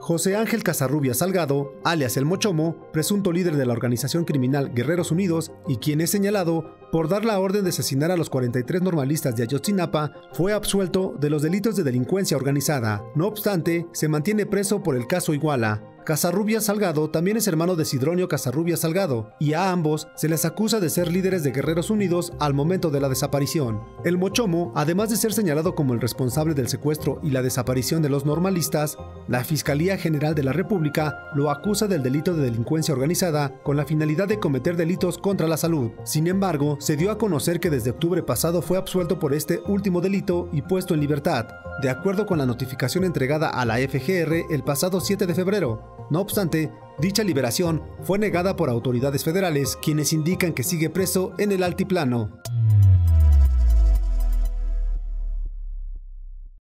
José Ángel Casarrubia Salgado, alias El Mochomo, presunto líder de la organización criminal Guerreros Unidos y quien es señalado por dar la orden de asesinar a los 43 normalistas de Ayotzinapa, fue absuelto de los delitos de delincuencia organizada. No obstante, se mantiene preso por el caso Iguala. Casarrubia Salgado también es hermano de Sidronio Casarrubia Salgado, y a ambos se les acusa de ser líderes de Guerreros Unidos al momento de la desaparición. El Mochomo, además de ser señalado como el responsable del secuestro y la desaparición de los normalistas, la Fiscalía General de la República lo acusa del delito de delincuencia organizada con la finalidad de cometer delitos contra la salud. Sin embargo, se dio a conocer que desde octubre pasado fue absuelto por este último delito y puesto en libertad, de acuerdo con la notificación entregada a la FGR el pasado 7 de febrero. No obstante, dicha liberación fue negada por autoridades federales, quienes indican que sigue preso en el altiplano.